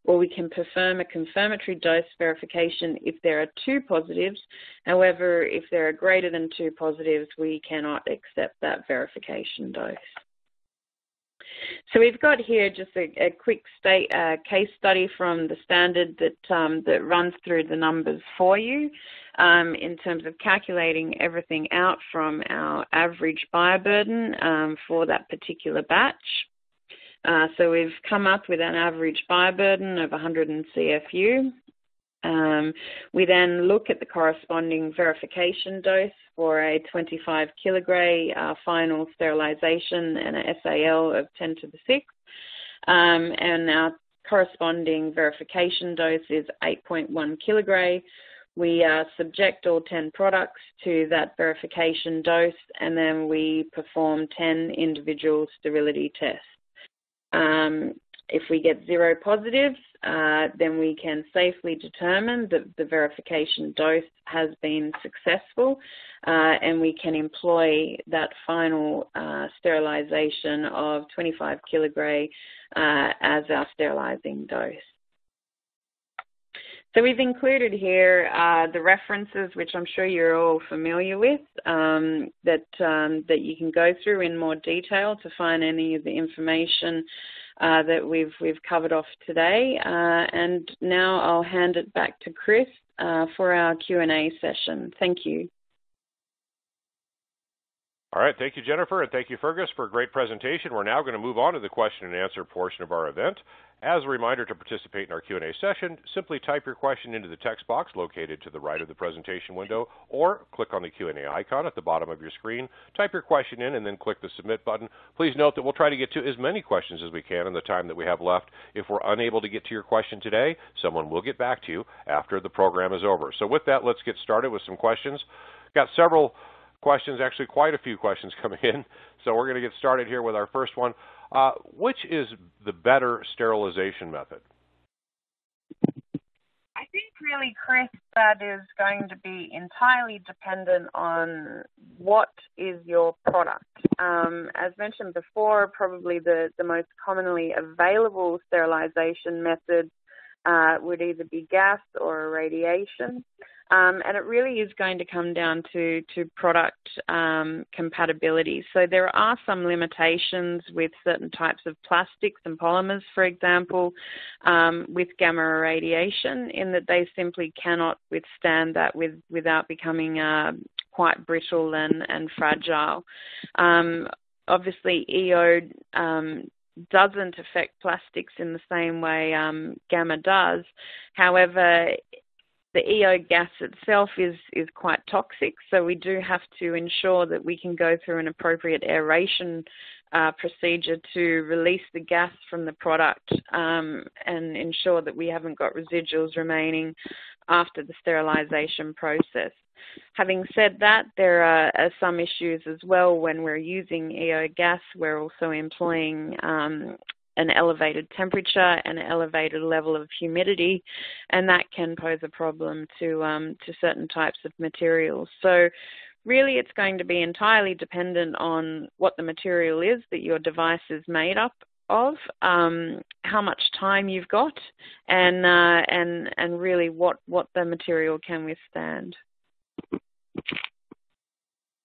or we can perform a confirmatory dose verification if there are two positives. However, if there are greater than two positives, we cannot accept that verification dose. So we've got here just a, a quick state, uh, case study from the standard that um, that runs through the numbers for you um, in terms of calculating everything out from our average bioburden um, for that particular batch. Uh, so we've come up with an average bioburden of 100 CFU. Um, we then look at the corresponding verification dose for a 25 kilogray uh, final sterilization and a SAL of 10 to the 6th. Um, and our corresponding verification dose is 8.1 kilogray. We uh, subject all 10 products to that verification dose and then we perform 10 individual sterility tests. Um, if we get zero positives, uh, then we can safely determine that the verification dose has been successful uh, and we can employ that final uh, sterilization of 25 kilogray uh, as our sterilizing dose. So we've included here uh, the references, which I'm sure you're all familiar with, um, that um, that you can go through in more detail to find any of the information uh, that we've we've covered off today. Uh, and now I'll hand it back to Chris uh, for our Q&A session. Thank you. All right, thank you, Jennifer, and thank you, Fergus, for a great presentation. We're now going to move on to the question and answer portion of our event. As a reminder to participate in our Q&A session, simply type your question into the text box located to the right of the presentation window or click on the Q&A icon at the bottom of your screen. Type your question in and then click the submit button. Please note that we'll try to get to as many questions as we can in the time that we have left. If we're unable to get to your question today, someone will get back to you after the program is over. So with that, let's get started with some questions. Got several questions, actually quite a few questions coming in. So we're going to get started here with our first one. Uh, which is the better sterilization method? I think really, Chris, that is going to be entirely dependent on what is your product. Um, as mentioned before, probably the, the most commonly available sterilization method uh, would either be gas or irradiation. Um, and it really is going to come down to, to product um, compatibility. So there are some limitations with certain types of plastics and polymers, for example, um, with gamma irradiation, in that they simply cannot withstand that with, without becoming uh, quite brittle and, and fragile. Um, obviously, EO um, doesn't affect plastics in the same way um, gamma does. However, the EO gas itself is, is quite toxic, so we do have to ensure that we can go through an appropriate aeration uh, procedure to release the gas from the product um, and ensure that we haven't got residuals remaining after the sterilization process. Having said that, there are, are, some issues as well when we're using EO gas. We're also employing um, an elevated temperature and an elevated level of humidity, and that can pose a problem to um, to certain types of materials. So really it's going to be entirely dependent on what the material is that your device is made up of, um, how much time you've got, and uh, and and really what what the material can withstand.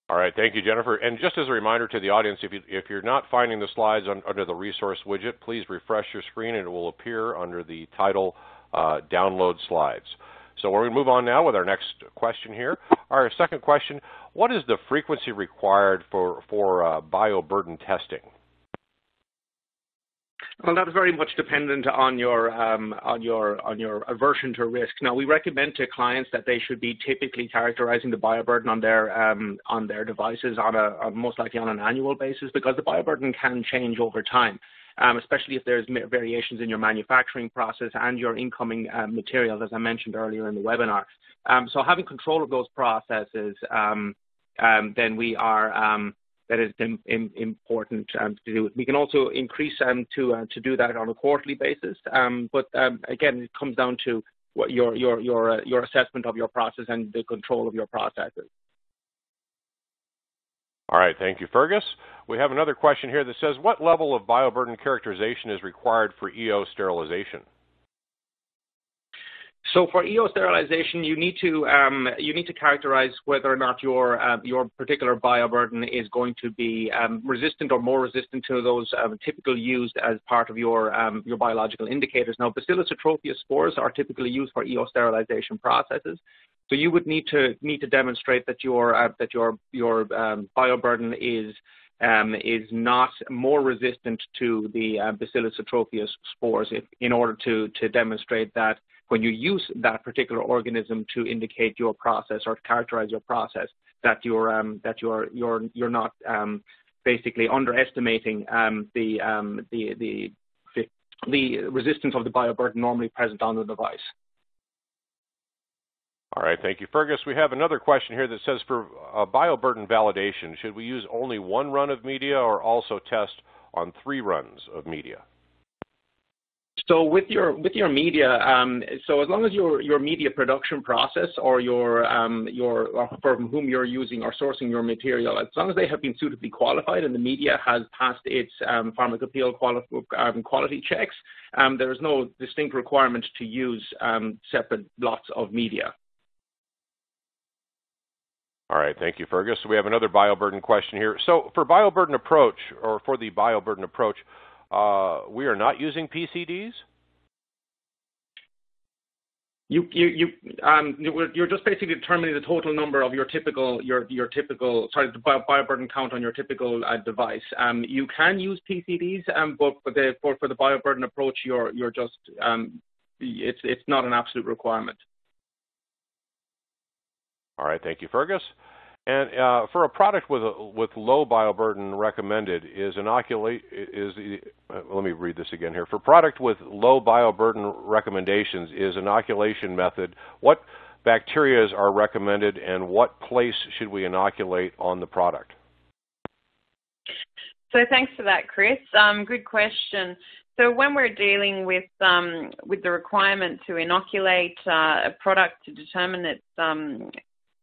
All right, thank you, Jennifer. And just as a reminder to the audience, if, you, if you're not finding the slides on, under the resource widget, please refresh your screen and it will appear under the title uh, Download Slides. So we're going to move on now with our next question here. Our second question, what is the frequency required for, for uh, bioburden testing? Well, that's very much dependent on your um, on your on your aversion to risk. Now, we recommend to clients that they should be typically characterizing the bioburden on their um, on their devices on a on most likely on an annual basis because the bioburden can change over time. Um, especially if there's variations in your manufacturing process and your incoming uh, materials, as I mentioned earlier in the webinar. Um, so having control of those processes, um, then we are that is important um, to do. We can also increase um, to uh, to do that on a quarterly basis. Um, but um, again, it comes down to what your your your uh, your assessment of your process and the control of your processes. All right, thank you, Fergus. We have another question here that says, what level of bioburden characterization is required for EO sterilization? So for EO sterilization, you need to um, you need to characterize whether or not your uh, your particular bioburden is going to be um, resistant or more resistant to those uh, typically used as part of your um, your biological indicators. Now, Bacillus atrophaeus spores are typically used for EO sterilization processes. So you would need to need to demonstrate that your uh, that your your um, bioburden is um, is not more resistant to the uh, Bacillus atrophaeus spores if, in order to to demonstrate that when you use that particular organism to indicate your process or characterize your process, that you're um, that you're you're you're not um, basically underestimating um, the, um, the the the resistance of the bioburden normally present on the device. All right, thank you, Fergus. We have another question here that says for uh, bioburden validation, should we use only one run of media or also test on three runs of media? So with your with your media, um, so as long as your your media production process or your um, your or from whom you're using or sourcing your material, as long as they have been suitably qualified and the media has passed its um, quali um, quality checks, um, there is no distinct requirement to use um, separate lots of media. All right, thank you, Fergus. So we have another bioburden question here. So for bioburden approach, or for the bioburden approach, uh, we are not using PCDs? You, you, you, um, you're just basically determining the total number of your typical, your, your typical, sorry, the bio, bioburden count on your typical uh, device. Um, you can use PCDs, um, but for the, for, for the bioburden approach, you're, you're just, um, it's, it's not an absolute requirement. All right, thank you, Fergus. And uh, for a product with a, with low bioburden recommended is inoculate is uh, let me read this again here. For product with low bioburden recommendations is inoculation method. What bacteria are recommended, and what place should we inoculate on the product? So thanks for that, Chris. Um, good question. So when we're dealing with um, with the requirement to inoculate uh, a product to determine its um,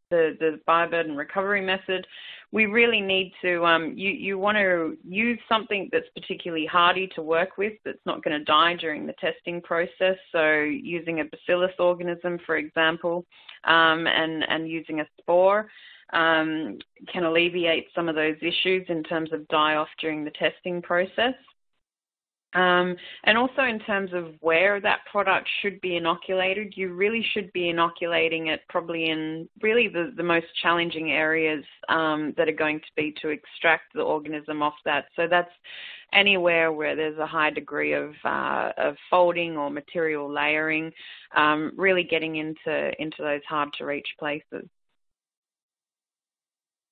the, the bioburden recovery method, we really need to, um, you, you want to use something that's particularly hardy to work with that's not going to die during the testing process. So using a bacillus organism, for example, um, and, and using a spore um, can alleviate some of those issues in terms of die off during the testing process. Um, and also in terms of where that product should be inoculated, you really should be inoculating it probably in really the, the most challenging areas um, that are going to be to extract the organism off that. So that's anywhere where there's a high degree of, uh, of folding or material layering, um, really getting into, into those hard to reach places.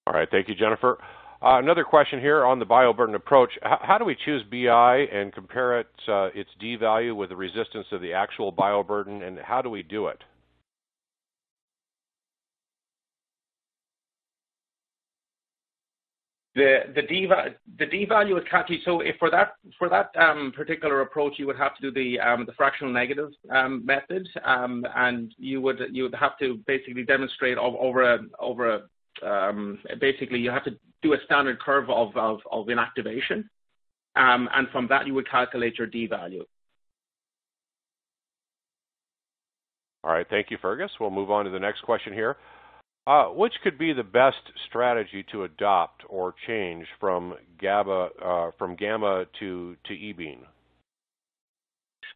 All right, thank you, Jennifer. Uh, another question here on the bioburden approach. How, do we choose BI and compare it, uh, its D value with the resistance of the actual bioburden, and how do we do it? The the D the D value is catchy. So if for that for that um, particular approach, you would have to do the um, the fractional negative um, method, um, and you would you would have to basically demonstrate over a over a um, basically you have to do a standard curve of, of, of inactivation, um, and from that you would calculate your D value. All right, thank you, Fergus. We'll move on to the next question here. Uh, which could be the best strategy to adopt or change from GABA uh, from gamma to to e-beam?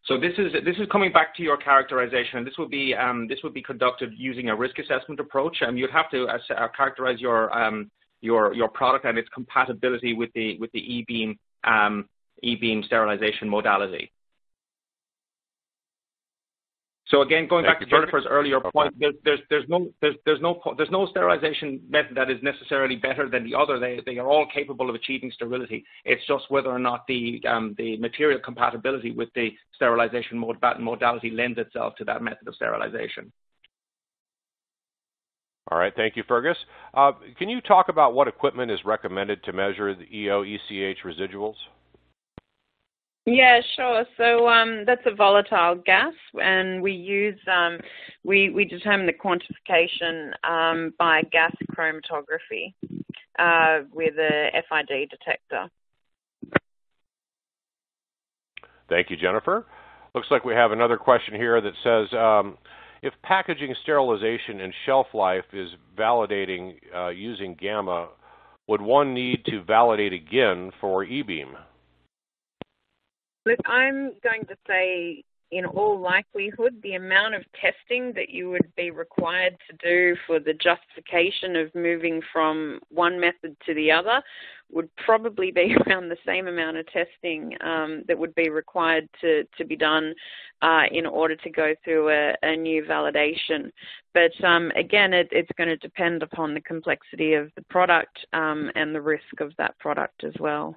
So this is this is coming back to your characterization. This would be um, this would be conducted using a risk assessment approach. Um, you'd have to uh, characterize your um, your your product and its compatibility with the with the e-beam um, e-beam sterilization modality. So again, going Thank back to Jennifer's earlier okay. point, there's, there's, there's, no, there's, there's, no, there's no sterilization method that is necessarily better than the other. They, they are all capable of achieving sterility. It's just whether or not the, um, the material compatibility with the sterilization mod modality lends itself to that method of sterilization. All right, thank you, Fergus. Uh, can you talk about what equipment is recommended to measure the EO ECH residuals? Yeah, sure. So um, that's a volatile gas, and we use um, we we determine the quantification um, by gas chromatography uh, with a FID detector. Thank you, Jennifer. Looks like we have another question here that says, um, if packaging sterilization and shelf life is validating uh, using gamma, would one need to validate again for e-beam? Look, I'm going to say in all likelihood, the amount of testing that you would be required to do for the justification of moving from one method to the other would probably be around the same amount of testing um, that would be required to, to be done uh, in order to go through a, a new validation. But um, again, it, it's going to depend upon the complexity of the product um, and the risk of that product as well.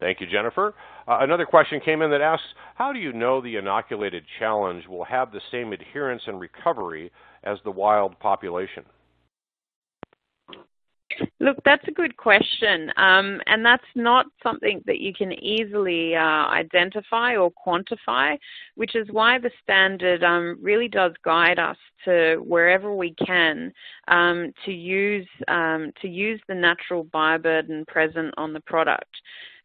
Thank you, Jennifer. Uh, another question came in that asks, how do you know the inoculated challenge will have the same adherence and recovery as the wild population? Look, that's a good question, um, and that's not something that you can easily uh, identify or quantify, which is why the standard um, really does guide us to wherever we can um, to use um, to use the natural bioburden present on the product.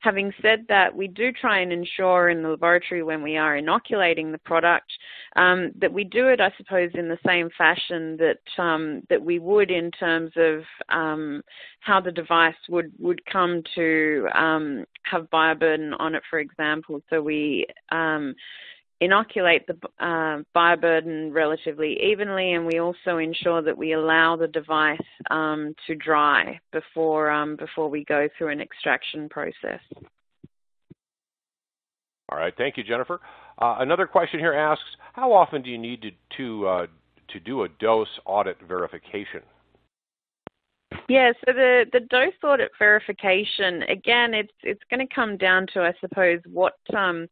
Having said that, we do try and ensure in the laboratory when we are inoculating the product um, that we do it, I suppose, in the same fashion that um, that we would in terms of um, how the device would would come to um, have bioburden on it, for example. So we um, inoculate the uh, bioburden relatively evenly, and we also ensure that we allow the device um, to dry before um, before we go through an extraction process. All right, thank you, Jennifer. Uh, another question here asks, how often do you need to to, uh, to do a dose audit verification? Yeah, so the, the dose audit verification again, it's it's going to come down to I suppose what um,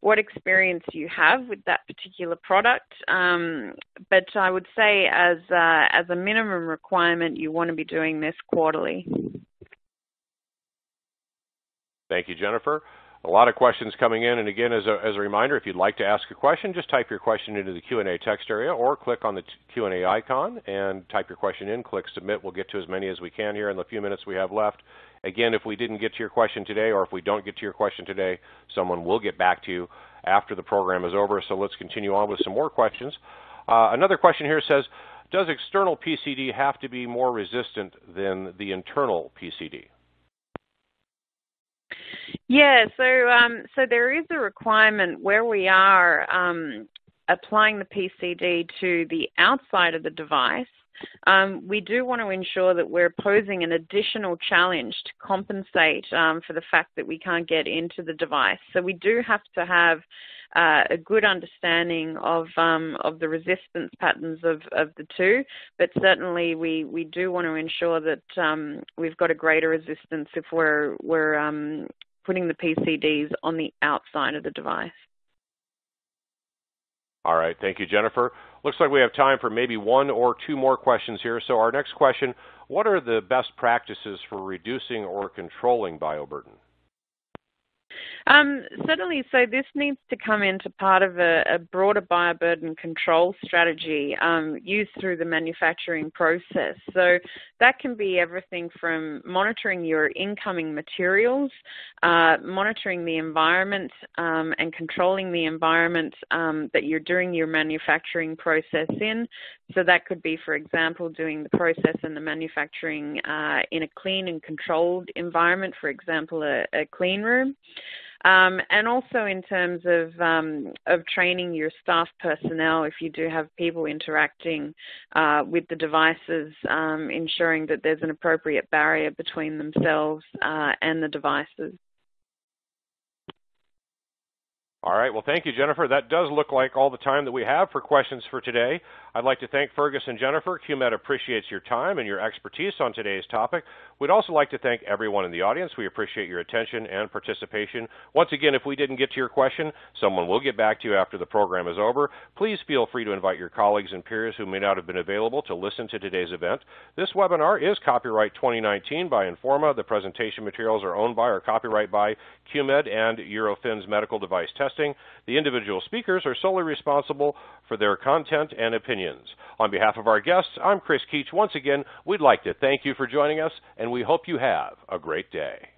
what experience you have with that particular product. Um, but I would say as uh, as a minimum requirement, you want to be doing this quarterly. Thank you, Jennifer. A lot of questions coming in, and again, as a, as a reminder, if you'd like to ask a question, just type your question into the Q&A text area or click on the Q&A icon and type your question in, click submit. We'll get to as many as we can here in the few minutes we have left. Again, if we didn't get to your question today or if we don't get to your question today, someone will get back to you after the program is over. So let's continue on with some more questions. Uh, another question here says, does external PCD have to be more resistant than the internal PCD? Yeah, so um, so there is a requirement where we are um, applying the PCD to the outside of the device. Um, we do want to ensure that we're posing an additional challenge to compensate um, for the fact that we can't get into the device. So we do have to have uh, a good understanding of um, of the resistance patterns of, of the two, but certainly we, we do want to ensure that um, we've got a greater resistance if we're we're um, putting the PCDs on the outside of the device. All right, thank you, Jennifer. Looks like we have time for maybe one or two more questions here. So our next question, what are the best practices for reducing or controlling bioburden? Um, certainly, so this needs to come into part of a, a broader bioburden control strategy um, used through the manufacturing process. So that can be everything from monitoring your incoming materials, uh, monitoring the environment, um, and controlling the environment um, that you're doing your manufacturing process in. So that could be, for example, doing the process and the manufacturing uh, in a clean and controlled environment, for example, a, a clean room. Um, and also in terms of um, of training your staff personnel, if you do have people interacting uh, with the devices, um, ensuring that there's an appropriate barrier between themselves uh, and the devices. All right. Well, thank you, Jennifer. That does look like all the time that we have for questions for today. I'd like to thank Fergus and Jennifer. QMed appreciates your time and your expertise on today's topic. We'd also like to thank everyone in the audience. We appreciate your attention and participation. Once again, if we didn't get to your question, someone will get back to you after the program is over. Please feel free to invite your colleagues and peers who may not have been available to listen to today's event. This webinar is copyright 2019 by Informa. The presentation materials are owned by or copyright by QMed and Eurofins Medical Device Testing. The individual speakers are solely responsible for their content and opinions. On behalf of our guests, I'm Chris Keach. Once again, we'd like to thank you for joining us, and we hope you have a great day.